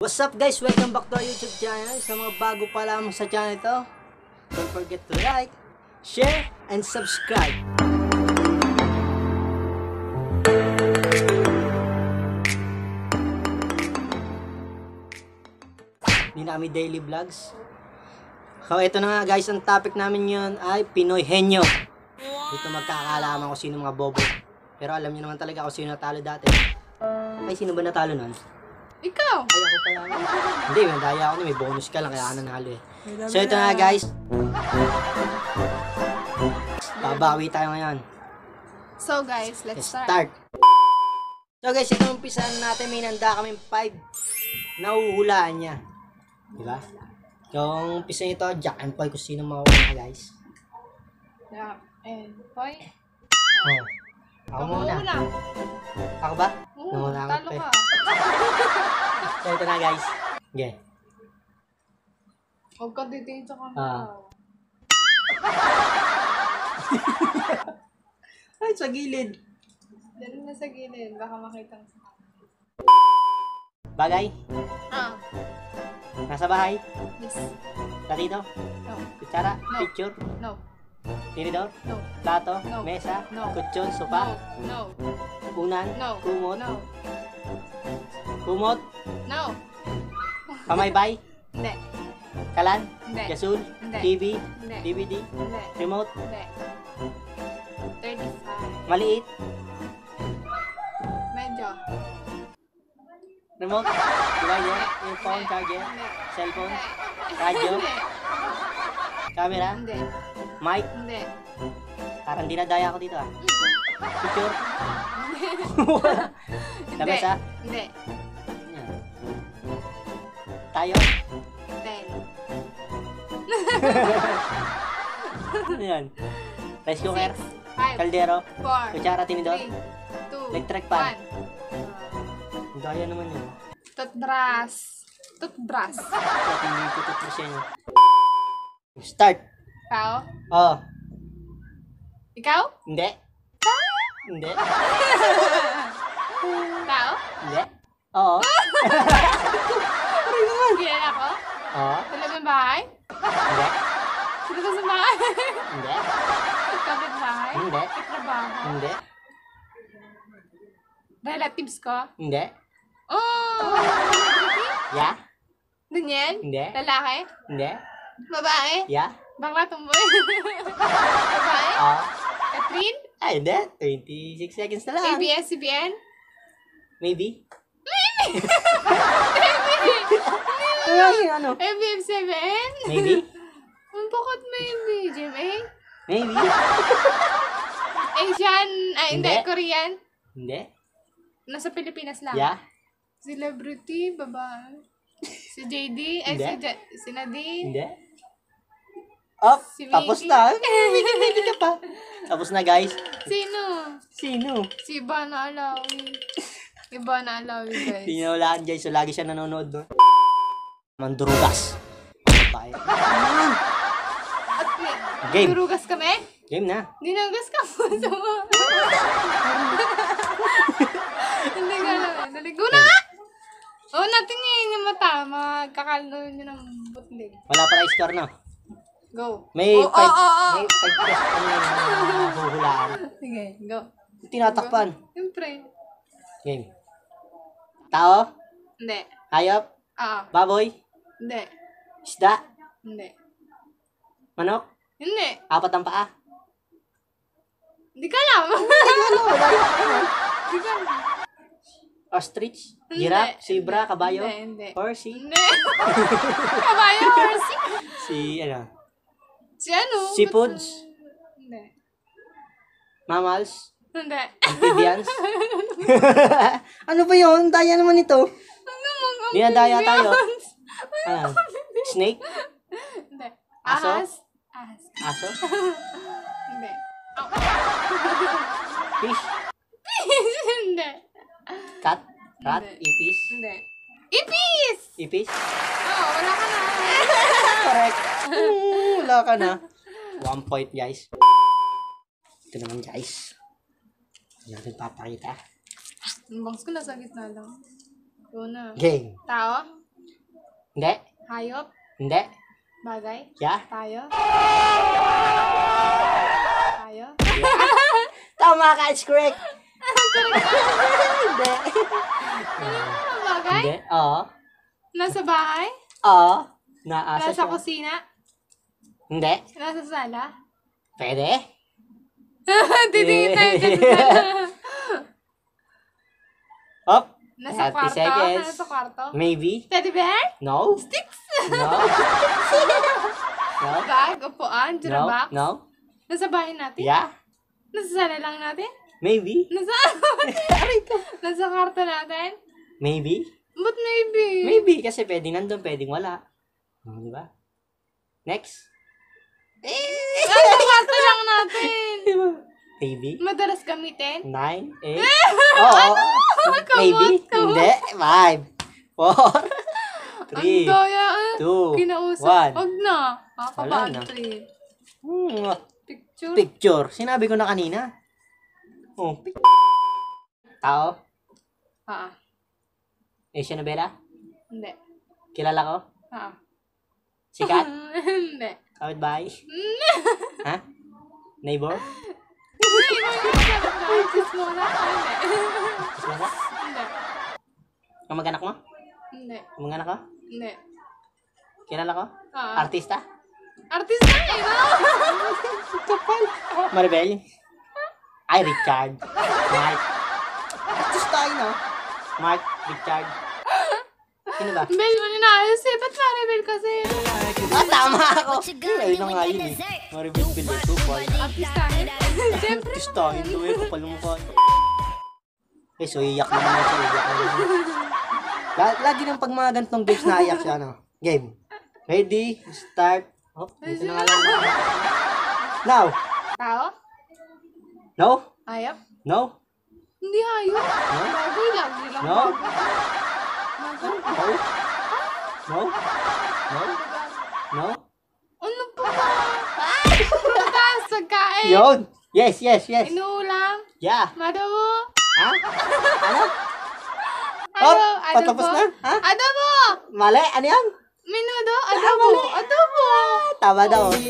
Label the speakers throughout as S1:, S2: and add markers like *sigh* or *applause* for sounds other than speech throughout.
S1: What's up guys? Welcome back to our YouTube channel. Sa mga bago pa lamang sa channel ito, don't forget to like, share, and subscribe. Hindi na kami daily vlogs. So ito na nga guys, ang topic namin yun ay Pinoy Henyo. Dito magkakaalaman ko sino mga bobo. Pero alam niyo naman talaga kung sino natalo dati. Ay, sino ba natalo nun?
S2: Ikaw!
S1: Ay, ako pala. Hindi, may daya ako na. May bonus ka lang, kaya ka nanalo eh. So, ito na guys. Babawi tayo ngayon.
S2: So guys, let's start.
S1: Start. So guys, ito umpisan natin. May nanda kami 5. Nahuhulaan niya. Di ba? Yung umpisa nito, Jack and Poy kung sino mawawala guys.
S2: Yeah. And, boy.
S1: Oh. Ako muna.
S2: Una.
S1: Ako ba?
S2: Talo
S1: pa
S2: ka.
S1: So, *laughs* ito na guys. Okay.
S2: Huwag ka titingin sa camera.
S1: Ah. *laughs* Ay, sa gilid.
S2: Dali na sa gilid, baka makita mo sa camera.
S1: Bagay.
S2: Ah,
S1: Nasa bahay.
S2: yes.
S1: Sa dito.
S2: No.
S1: Kutsara.
S2: No.
S1: Picture.
S2: No.
S1: Tinidor.
S2: No.
S1: Plato.
S2: No.
S1: Mesa.
S2: No.
S1: Kutsyon. Sopa.
S2: No.
S1: Unan.
S2: No.
S1: Kumot.
S2: No.
S1: Kumot.
S2: No.
S1: Pamaybay.
S2: Hindi.
S1: Kalan.
S2: Hindi.
S1: Gasol.
S2: Hindi.
S1: TV.
S2: Hindi.
S1: DVD.
S2: Hindi.
S1: Remote.
S2: Hindi. 35.
S1: Maliit.
S2: Medyo.
S1: Remote. Divider. Earphone. Charger.
S2: Hindi.
S1: Cellphone.
S2: Hindi.
S1: Camera.
S2: Hindi.
S1: Mic.
S2: Hindi.
S1: Parang dinadaya ako dito ah. Picture.
S2: Hindi.
S1: mesa.
S2: Hindi.
S1: Yan. Tayo.
S2: Ten.
S1: Ano yan? Rice cooker.
S2: Six. Five.
S1: Kaldero.
S2: Four.
S1: Kutsara. Tinidor.
S2: Three. Two.
S1: Electric fan.
S2: One.
S1: Ang daya naman yun.
S2: Toothbrush. Toothbrush.
S1: Bakit hindi ko tutros yan. Start.
S2: Ikaw?
S1: Oh.
S2: Ikaw?
S1: Hindi. Hindi.
S2: Ikaw?
S1: Hindi. Oo.
S2: Kilala ako?
S1: Oo.
S2: Talaga ng bahay?
S1: Hindi.
S2: Talaga sa bahay?
S1: Hindi.
S2: Kapit bahay?
S1: Hindi.
S2: Katrabaho?
S1: Hindi.
S2: Relatives ko?
S1: Hindi.
S2: Oh!
S1: Ya?
S2: Ganyan?
S1: Hindi.
S2: Lalaki?
S1: Hindi.
S2: Babae?
S1: Ya?
S2: Bakla tumboy? *laughs* Babae?
S1: Oo.
S2: Catherine?
S1: Ay, hindi. 26 seconds na lang.
S2: ABS-CBN?
S1: Maybe. Ay, *laughs* ano?
S2: ABS-CBN?
S1: Maybe.
S2: Ang bakit maybe? GMA?
S1: Maybe.
S2: Asian? Ay, hindi.
S1: Hindi.
S2: Korean?
S1: Hindi.
S2: Nasa Pilipinas lang?
S1: Ya?
S2: Celebrity, babae. Si JD, ay
S1: Hindi.
S2: si, si Nadine.
S1: Hindi. Up,
S2: Si
S1: tapos na. Maybe ka pa. *laughs* Tapos na, guys.
S2: Sino?
S1: Sino?
S2: Si Ivana Alawi. Ivana Alawi, guys.
S1: Hindi na wala guys. So, lagi siya nanonood doon. Mandurugas. Babae.
S2: At may,
S1: Game.
S2: Turugas kami?
S1: Game na.
S2: Dinugas ka po *laughs* sa mga. Hindi ka naman. Naligo na nga! Oo, natin ngayon yung mata. Magkakalo nyo ng butlig.
S1: Wala pala yung score, no?
S2: Go.
S1: May
S2: Oo,
S1: five,
S2: oo, oo.
S1: may five question na huhulaan.
S2: Sige, go.
S1: Tinatakpan.
S2: Siyempre.
S1: Game. Tao?
S2: Hindi.
S1: Hayop?
S2: Ah,
S1: Baboy?
S2: hindi.
S1: Isda?
S2: Hindi.
S1: Manok?
S2: Hindi.
S1: Apat ang paa?
S2: Hindi ka alam. Hindi ka alam.
S1: Ostrich?
S2: Hindi.
S1: Giraffe? Zebra? Kabayo?
S2: Hindi, hindi.
S1: Horsey?
S2: Hindi. *laughs* Kabayo horsey.
S1: Si, ano?
S2: Si ano?
S1: Seafoods?
S2: Hindi.
S1: Mammals?
S2: Hindi.
S1: Amphibians? *laughs* ano ba yun? Daya naman ito.
S2: Ano mga
S1: Dinadaya tayo.
S2: amphibians?
S1: Ano? Snake?
S2: Hindi.
S1: Aso?
S2: Ahas? Ahas.
S1: Aso?
S2: Hindi. *laughs*
S1: Fish?
S2: Hindi.
S1: Cat? Rat?
S2: Hindi.
S1: Ipis?
S2: Hindi. Ipis!
S1: Ipis?
S2: Oh, wala ka na.
S1: Correct. *laughs* Wala ka na. *laughs* One point, guys. Ito naman, guys. Hindi natin papakita.
S2: Ang bangs ko nasa gitna lang. Go na.
S1: Game.
S2: Tao?
S1: Hindi.
S2: Hayop?
S1: Hindi.
S2: Bagay?
S1: Yeah.
S2: Tayo? Tayo? *laughs*
S1: Tama ka, it's correct. Hindi.
S2: Ano bagay?
S1: Hindi. Oo.
S2: Nasa bahay?
S1: Oo. Naasa
S2: Nasa
S1: siya.
S2: kusina?
S1: Hindi. *laughs* *laughs*
S2: Nasa sala?
S1: Pwede.
S2: Titingin tayo dyan sa sala.
S1: Up.
S2: Nasa
S1: 30
S2: kwarto?
S1: seconds.
S2: Nasa kwarto?
S1: Maybe.
S2: Teddy bear?
S1: No.
S2: Sticks?
S1: No. *laughs* no.
S2: Bag? Upuan?
S1: No.
S2: Jurabox?
S1: No.
S2: Nasa bahay natin?
S1: Yeah.
S2: Nasa sala lang natin?
S1: Maybe.
S2: Nasa... Nasa kwarto natin?
S1: Maybe.
S2: Ba't maybe?
S1: Maybe. Kasi pwedeng nandun, pwedeng wala. Oh, di ba? Next.
S2: Nasa kwarto lang natin.
S1: Maybe.
S2: Madalas gamitin?
S1: Nine, eight. *laughs* Oo.
S2: Come
S1: Maybe.
S2: on, come on.
S1: Hindi. Five. Four. *laughs* Three.
S2: Ang daya eh.
S1: two,
S2: Kinausap.
S1: one.
S2: Wag na.
S1: Wala
S2: Nakakabad
S1: na.
S2: trip.
S1: Hmm,
S2: Picture.
S1: Picture. Sinabi ko na kanina. Oh, pic- Tao?
S2: Ah,
S1: Asian Nobela?
S2: hindi.
S1: Kilala ko?
S2: Ah.
S1: Sikat? *laughs*
S2: hindi.
S1: Kawit bahay? ha? Neighbor?
S2: Kiss mo na? Hindi.
S1: Gusto mo. Kamag-anak mo?
S2: Hindi.
S1: Kamag-anak ko?
S2: Hindi.
S1: Kilala ko?
S2: Ah.
S1: Artista?
S2: Artista eh, no?
S1: Maribel? Ay, Richard. *laughs* Mark. Artista tayo, no? Mark, Richard. Sino ba?
S2: Bel mo na ayos eh. Ba't Maribel kasi?
S1: Ah, tama ako!
S3: Do
S1: na nga yun eh.
S3: dessert?
S1: Maribel Pileto,
S2: Artista eh. Siyempre.
S1: Artista, hindi ko yung kapal ng mukha. Eh, so iyak na naman siya, iyak na naman. La- Lagi ng pag mga ganitong games na iyak siya, ano? Game. Ready, start. Oh, dito na nga lang. Now.
S2: Tao?
S1: No?
S2: Hayop?
S1: No?
S2: Hindi hayop. Bagoy lagi lang.
S1: No? No? No? No? No?
S2: Ano ba? Prutas, pagkain.
S1: Yun! Yes, yes, yes.
S2: Inuulam.
S1: Yeah.
S2: Madobo.
S1: Ha? Ano?
S2: Ano?
S1: Oh,
S2: adobo.
S1: patapos na? Ha?
S2: Adobo.
S1: Mali? Ano yan?
S2: Minudo. Adobo. Adobo.
S1: Tama daw.
S2: Ano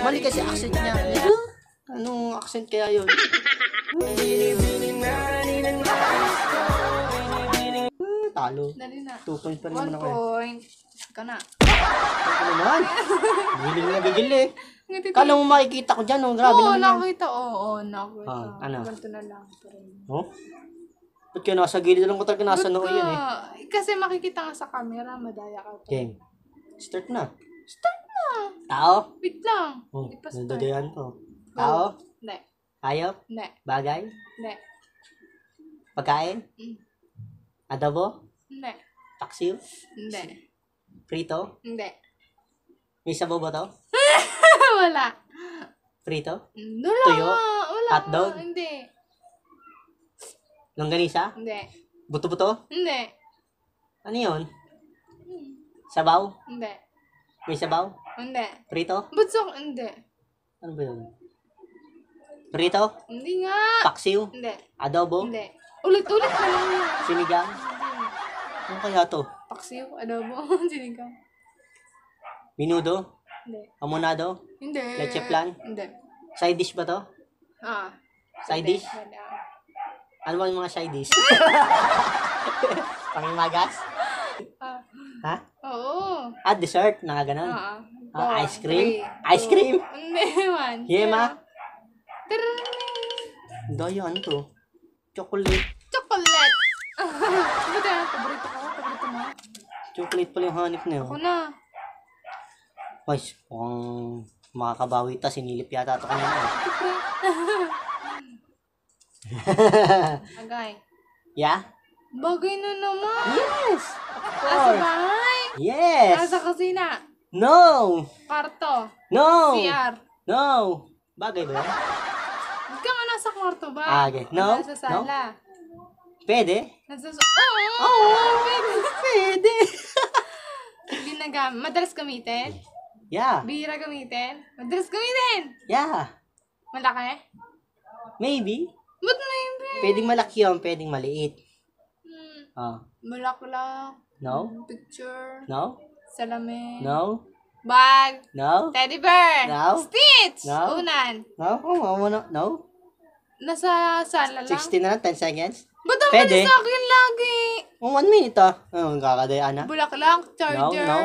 S1: Mali kasi accent niya. Anong accent kaya yun? Talo.
S2: Dali na.
S1: Two points pa rin
S2: One
S1: naman ako. eh.
S2: point. Ikaw na.
S1: Ano naman? Giling na gigil eh.
S2: Ngiti-
S1: Kala mo makikita ko dyan, oh. Grabe
S2: Oo,
S1: naman yan.
S2: nakita. Oo, oo, nakita.
S1: Ah, ano?
S2: Ganito na lang. Pero...
S1: Oh? Ba't kaya nasa gilid lang ko talaga nasa noo
S2: Ba't
S1: yun eh.
S2: ka? Kasi makikita nga sa camera, madaya ka. pa.
S1: Game. Start na.
S2: Start na.
S1: Tao?
S2: Wait lang.
S1: Oh,
S2: Hindi pa start.
S1: nadadayan to. Tao?
S2: Hindi.
S1: Hayop?
S2: Hindi.
S1: Bagay?
S2: Hindi.
S1: Pagkain?
S2: Mm.
S1: Adobo?
S2: Hindi.
S1: Taksiw?
S2: Hindi.
S1: Prito?
S2: Hindi.
S1: May sabaw ba to? *laughs*
S2: Wala.
S1: Prito?
S2: Wala.
S1: Tuyo?
S2: Wala.
S1: Hotdog?
S2: Hindi.
S1: Longganisa?
S2: Hindi.
S1: Buto-buto?
S2: Hindi.
S1: Ano yun? Sabaw?
S2: Hindi.
S1: May sabaw?
S2: Hindi.
S1: Prito?
S2: Butsok, hindi.
S1: Ano ba yun? Prito?
S2: Hindi nga.
S1: Paksiw?
S2: Hindi.
S1: Adobo?
S2: Hindi. Ulit-ulit na lang yan.
S1: Sinigang? Ano kaya to?
S2: Paksiw, adobo, *laughs* sinigang.
S1: Minudo?
S2: Hindi.
S1: Amonado?
S2: Hindi.
S1: Leche plan?
S2: Hindi.
S1: Side dish ba to?
S2: Ah.
S1: Side
S2: Hindi.
S1: dish?
S2: Wala.
S1: Ano ba yung mga side dish? *laughs* Pangimagas?
S2: Ah.
S1: Ha?
S2: Oo.
S1: Ah, dessert? Nakaganon.
S2: Ah.
S1: Ah,
S2: One,
S1: ice cream? Ice cream?
S2: Hindi, one.
S1: Yema?
S2: Tara.
S1: Daya, ano to? Chocolate.
S2: Chocolate. *laughs* Buti na, paborito ko. Paborito mo.
S1: Chocolate pala yung hanip na yun.
S2: Ako na.
S1: Guys, mukhang makakabawi ta. Sinilip yata ito kanina. *laughs*
S2: Agay.
S1: yeah?
S2: Bagay na naman.
S1: Yes!
S2: Nasa bahay.
S1: Yes!
S2: Nasa kusina.
S1: No!
S2: Kwarto.
S1: No!
S2: CR.
S1: No! Bagay ba yan?
S2: Nasa kwarto ba?
S1: Ah, okay. No?
S2: Nasa sala.
S1: Pwede?
S2: Nasa sa... Oo!
S1: Oo.
S2: Pwede.
S1: Pwede!
S2: Ginagam. Madalas gamitin?
S1: Yeah.
S2: Bihira gamitin? Madalas gamitin!
S1: Yeah.
S2: Malaki?
S1: Maybe.
S2: Ba't maybe?
S1: Pwedeng malaki yun, pwedeng maliit.
S2: Hmm.
S1: Ah.
S2: Bulaklak.
S1: No?
S2: Picture.
S1: No?
S2: Salamin.
S1: No?
S2: Bag.
S1: No?
S2: Teddy bear.
S1: No.
S2: Stitch.
S1: No.
S2: Unan.
S1: No? Oh, no? No?
S2: Nasa sala lang.
S1: 16 na lang, 10 seconds?
S2: Ba't ang
S1: Pwede.
S2: bilis sa akin lagi?
S1: Oh, 1 minute ah. Oh, kakadaya na.
S2: Bulaklak.
S1: No,
S2: Charger.
S1: no.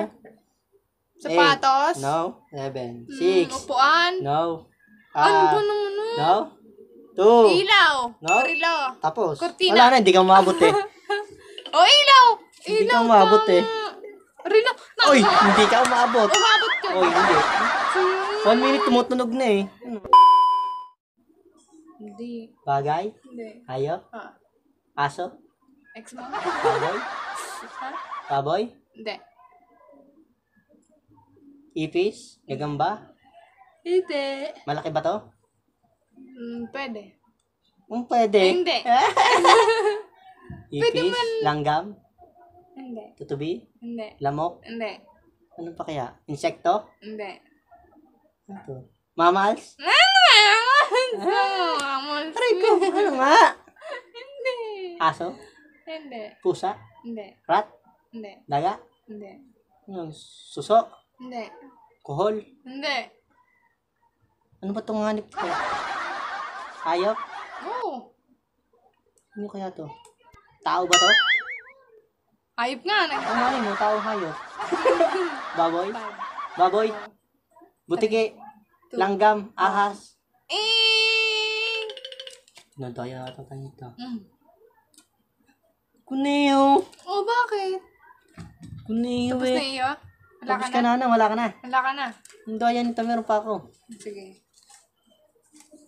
S2: Sapatos.
S1: Eight. No. 7.
S2: Mm,
S1: 6.
S2: upuan.
S1: No.
S2: ano
S1: Ah.
S2: ba naman nun?
S1: No. 2.
S2: Ilaw.
S1: No.
S2: Rilo.
S1: Tapos.
S2: Kortina.
S1: Wala na, hindi ka umabot eh. *laughs*
S2: O, ilaw.
S1: Hindi
S2: ilaw
S1: ka umabot
S2: pa
S1: eh.
S2: Rilo.
S1: Oy, *laughs* hindi ka umabot.
S2: umabot ka.
S1: Oy, hindi.
S2: Hmm.
S1: 1 minute tumutunog na eh. Ano?
S2: Hindi.
S1: Bagay?
S2: Hindi.
S1: Hayop?
S2: Ha?
S1: Aso?
S2: Ex mo?
S1: Baboy?
S2: Ha?
S1: Baboy?
S2: Hindi.
S1: Ipis? Gagamba?
S2: Hindi.
S1: Malaki ba to?
S2: Hmm, pwede.
S1: Kung pwede.
S2: Hindi. *laughs*
S1: Ipis? Langgam?
S2: Hindi.
S1: Tutubi?
S2: Hindi.
S1: Lamok?
S2: Hindi.
S1: Ano pa kaya? Insekto?
S2: Hindi.
S1: Ano to? Mammals?
S2: Ano? Amos.
S1: Aray ko, ano nga?
S2: Hindi.
S1: Aso?
S2: Hindi.
S1: Pusa?
S2: Hindi.
S1: Rat?
S2: Hindi.
S1: Daga?
S2: Hindi.
S1: Ano, suso?
S2: Hindi.
S1: Kuhol?
S2: Hindi.
S1: Ano ba itong hanip ko? Hayop?
S2: Oo.
S1: Ano kaya to? Tao ba to?
S2: Ayop nga. Nag-
S1: Ang mali mo, tao hayop. *laughs* Baboy? Baboy? Butiki? Langgam? Ahas?
S2: Eh.
S1: Nadaya ata tayo nito.
S2: Mm.
S1: Kuneo!
S2: Oh, bakit?
S1: Kuneo
S2: Tapos na
S1: eh.
S2: iyo? Wala
S1: Tapos
S2: ka na?
S1: na na, wala ka na.
S2: Wala ka na.
S1: Ang daya nito, meron pa ako.
S2: Sige.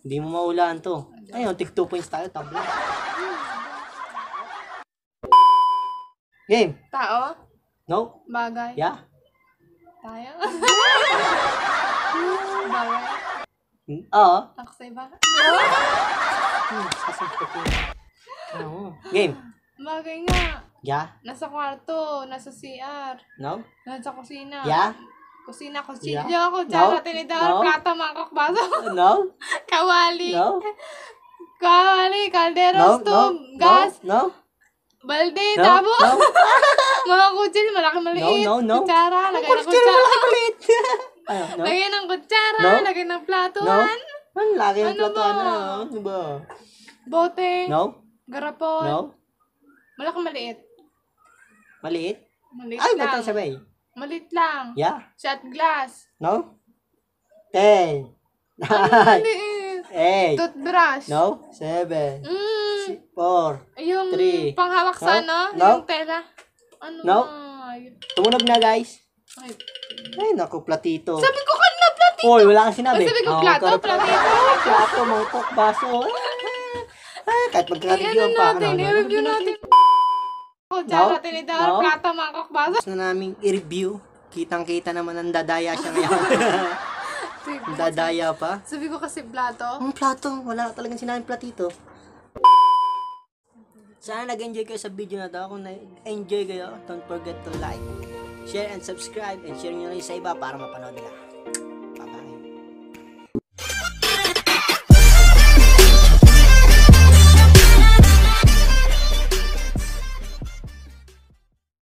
S1: Hindi mo maulaan to. Ayun, tig 2 points tayo, tabla. Game.
S2: Tao?
S1: No?
S2: Bagay?
S1: Yeah?
S2: Tayo? *laughs* Bagay?
S1: Hmm, Oo.
S2: Taksay ba?
S1: Hmm, sasampot yun. *laughs* Oo. Game.
S2: Bagay nga.
S1: Yeah?
S2: Nasa kwarto, nasa CR,
S1: No?
S2: nasa kusina.
S1: Yeah?
S2: Kusina, kusilyo,
S1: Yeah.
S2: kutsara,
S1: No.
S2: tinidor,
S1: No.
S2: plata, mangkok, baso,
S1: No?
S2: kawali,
S1: No?
S2: kawali, kaldero,
S1: No? No?
S2: stove, gas,
S1: No?
S2: balde,
S1: No?
S2: tabo,
S1: No? *laughs*
S2: mga kutsil, malaki maliit,
S1: No, no, no.
S2: kutsara, lagay ng
S1: Kutsara, kulit. *laughs* Ano? No?
S2: lagay ng kutsara,
S1: No?
S2: lagay ng
S1: No?
S2: platuhan,
S1: Ang laki ng
S2: Ano
S1: plato.
S2: ba?
S1: Ano? Ano ba?
S2: bote,
S1: No?
S2: garapon,
S1: No?
S2: malaki maliit,
S1: Maliit?
S2: maliit
S1: Ay,
S2: lang,
S1: tayo sabay?
S2: maliit lang,
S1: Yeah?
S2: shot glass,
S1: No? Ten. Nine.
S2: maliit,
S1: Eight.
S2: toothbrush,
S1: No? Seven.
S2: mm,
S1: Four.
S2: Yung
S1: Three.
S2: panghawak sa
S1: No?
S2: ano,
S1: No?
S2: yung tela. Ano
S1: No?
S2: na?
S1: Tumunog na, guys.
S2: Ay.
S1: Ay, naku, platito.
S2: Sabi ko kanina platito.
S1: Hoy, wala kang sinabi.
S2: Ay, sabi ko
S1: Oo,
S2: plato,
S1: correct.
S2: platito.
S1: Plato, mangkok, baso. Ah, *laughs* kahit
S2: Ay, ano
S1: pa.
S2: natin,
S1: ano,
S2: i-review natin. Kutsara, tinidor,
S1: No?
S2: plata, mangkok, baso.
S1: Tapos na naming i-review. Kitang-kita naman ang dadaya siya ngayon. *laughs* Dadaya pa.
S2: Sabi ko kasi plato.
S1: Ang plato, wala talagang sinabing platito. Sana nag-enjoy kayo sa video na to. Kung na-enjoy kayo, don't forget to like, share, and subscribe. And share nyo rin sa iba para mapanood nila.